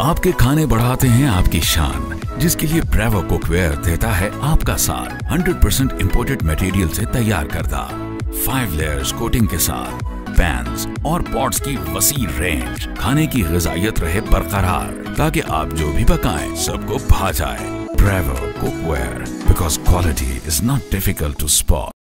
आपके खाने बढ़ाते हैं आपकी शान, जिसके लिए ब्रेवो कुकवेयर देता है आपका साथ 100% इंपोर्टेड मटेरियल से तैयार करता। फाइव लेयर्स कोटिंग के साथ। पैंस और पॉट्स की वसी रेंज खाने की गजाइत रहे बरकरार, ताकि आप जो भी पकाएँ, सबको भा जाए। Bravo cookware because quality is not difficult to spot